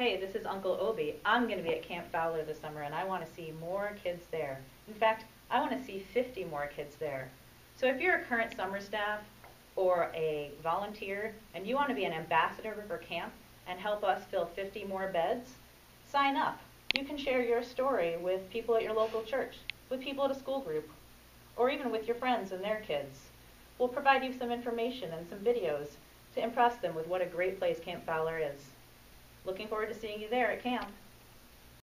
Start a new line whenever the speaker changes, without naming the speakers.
hey, this is Uncle Obi. I'm going to be at Camp Fowler this summer and I want to see more kids there. In fact, I want to see 50 more kids there. So if you're a current summer staff or a volunteer and you want to be an ambassador for camp and help us fill 50 more beds, sign up. You can share your story with people at your local church, with people at a school group, or even with your friends and their kids. We'll provide you some information and some videos to impress them with what a great place Camp Fowler is. Looking forward to seeing you there at camp.